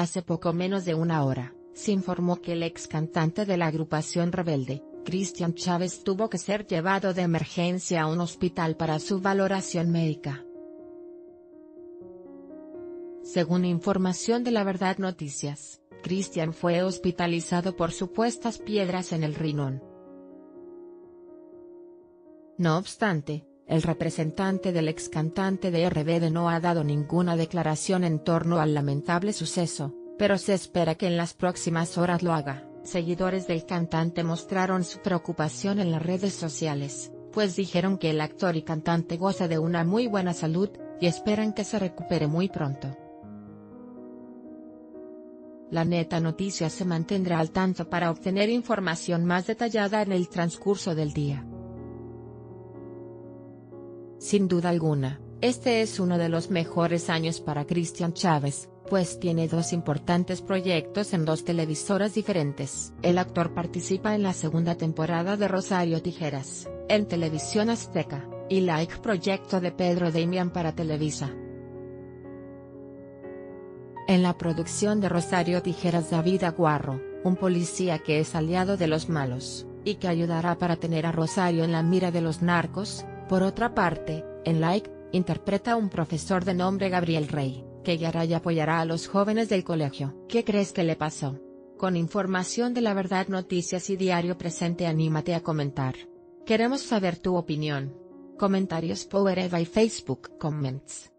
Hace poco menos de una hora, se informó que el ex cantante de la agrupación rebelde, Cristian Chávez tuvo que ser llevado de emergencia a un hospital para su valoración médica. Según información de La Verdad Noticias, Cristian fue hospitalizado por supuestas piedras en el riñón. No obstante, el representante del ex cantante de RBD no ha dado ninguna declaración en torno al lamentable suceso, pero se espera que en las próximas horas lo haga. Seguidores del cantante mostraron su preocupación en las redes sociales, pues dijeron que el actor y cantante goza de una muy buena salud, y esperan que se recupere muy pronto. La neta noticia se mantendrá al tanto para obtener información más detallada en el transcurso del día. Sin duda alguna, este es uno de los mejores años para Cristian Chávez, pues tiene dos importantes proyectos en dos televisoras diferentes. El actor participa en la segunda temporada de Rosario Tijeras, en Televisión Azteca, y Like Proyecto de Pedro Damian para Televisa. En la producción de Rosario Tijeras David Aguarro, un policía que es aliado de los malos, y que ayudará para tener a Rosario en la mira de los narcos, por otra parte, en Like, interpreta a un profesor de nombre Gabriel Rey, que Garay apoyará a los jóvenes del colegio. ¿Qué crees que le pasó? Con información de la verdad noticias y diario presente anímate a comentar. Queremos saber tu opinión. Comentarios Power Eva y Facebook Comments.